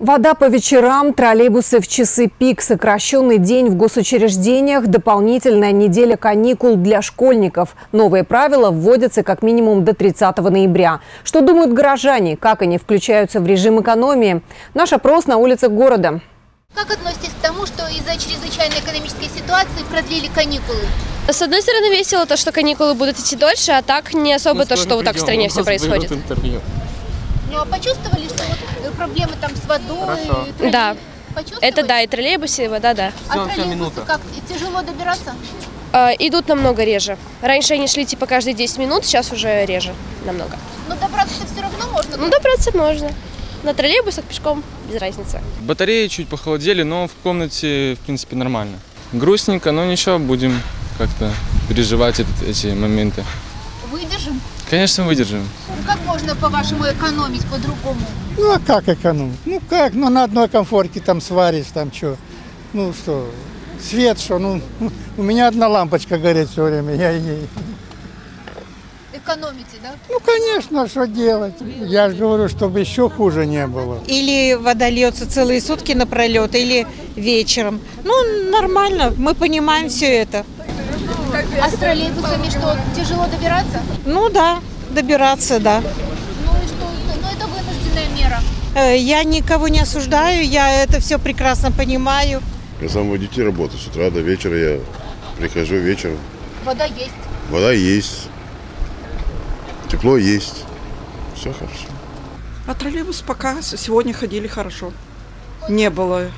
Вода по вечерам, троллейбусы в часы пик, сокращенный день в госучреждениях, дополнительная неделя каникул для школьников. Новые правила вводятся как минимум до 30 ноября. Что думают горожане, как они включаются в режим экономии? Наш опрос на улицах города. Как относитесь к тому, что из-за чрезвычайной экономической ситуации продлили каникулы? С одной стороны, весело то, что каникулы будут идти дольше, а так не особо то, что вот так в стране все происходит. Ну а почувствовали, что вот э, проблемы там с водой? Хорошо. троллей- Да. Почувствовали? Это да, и троллейбусы, и вода, да. А троллейбусы как? И Тяжело добираться? А, идут намного реже. Раньше они шли типа каждые 10 минут, сейчас уже реже намного. Но добраться-то все равно можно. Ну, добраться можно. На троллейбусах, пешком, без разницы. Батареи чуть похолодели, но в комнате, в принципе, нормально. Грустненько, но ничего, будем как-то переживать этот- эти моменты. Выдержим? Конечно, выдержим. Ну, Как можно, по-вашему, экономить по-другому? Ну а как экономить? Ну как? Ну на одной комфорке там сваришь, там что? Ну что? Свет что? Ну у меня одна лампочка горит все время. Я ей. Экономите, да? Ну конечно, а что делать? Я же говорю, чтобы еще хуже не было. Или вода льется целые сутки напролет, или вечером. Ну, нормально, мы понимаем все это. А с троллейбусами что, тяжело добираться? Ну да, добираться, да. Ну и что? Ну это вынужденная мера. Э, Я никого не осуждаю, я это все прекрасно понимаю. Я сам водитель работаю. С утра до вечера я прихожу вечером. Вода есть. Вода есть. Тепло есть. Все хорошо. А троллейбус пока сегодня ходили хорошо. Не было,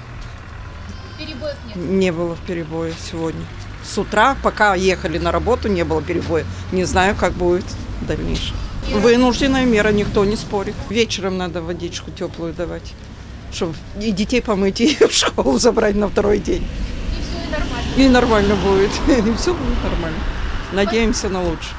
Перебоев нет. не было перебоя сегодня. С утра, пока ехали на работу, не было перебоя. Не знаю, как будет в дальнейшем. Вынужденная мера, никто не спорит. Вечером надо водичку теплую давать, чтобы и детей помыть, и в школу забрать на второй день. И все, и нормально. И нормально будет. И все будет нормально. Надеемся на лучшее.